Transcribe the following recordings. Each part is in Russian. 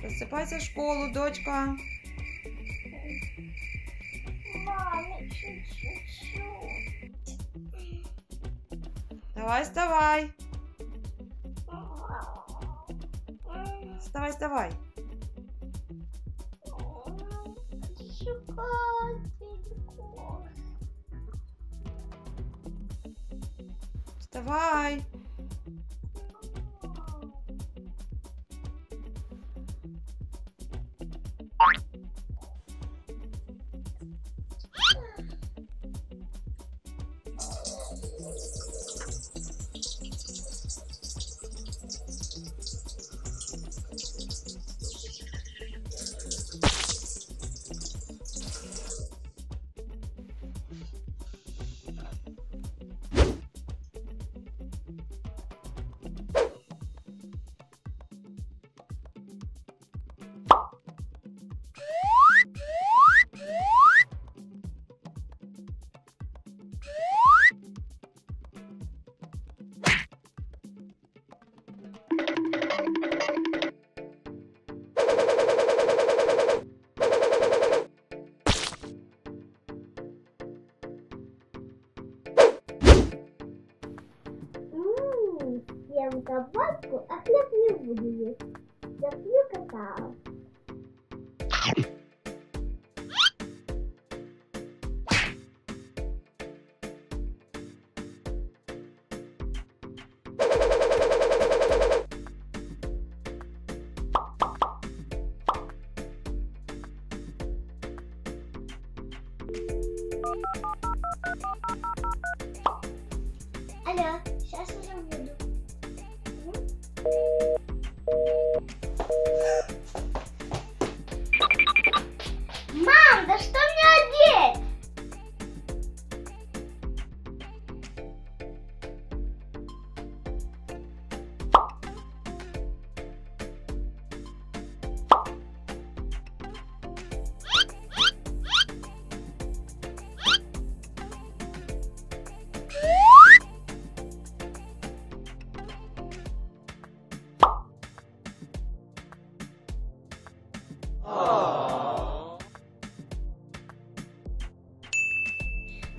Просипайся в школу, дочка. Мама, чуть-чуть. Давай, вставай. Вставай, вставай. Вставай. Съем кабачку, а хлеб не буду есть. Запью какао. Алло,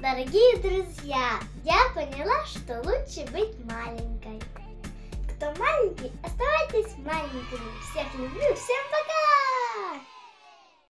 Дорогие друзья, я поняла, что лучше быть маленькой. Кто маленький, оставайтесь маленькими. Всех люблю, всем пока!